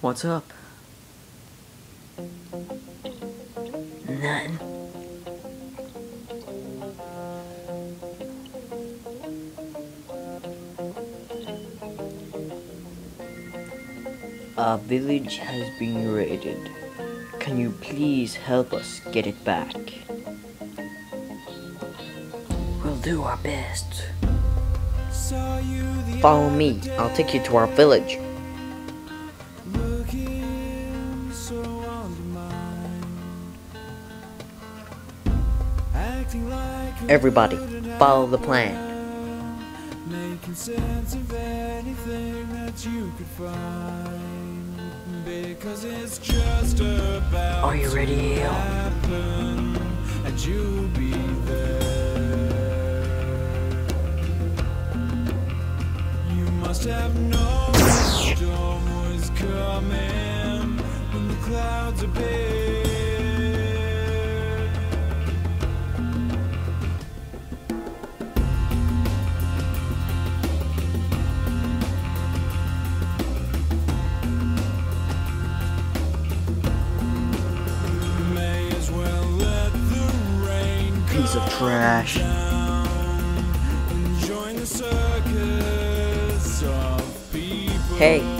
What's up? None. Our village has been raided. Can you please help us get it back? We'll do our best. Follow me. I'll take you to our village. Everybody, follow the plan. Making sense of anything that you could find. Because it's just about Are you ready, happen, and you'll be there. You must have known the storm was coming when the clouds appeared. May as well let the rain Piece of trash. Hey,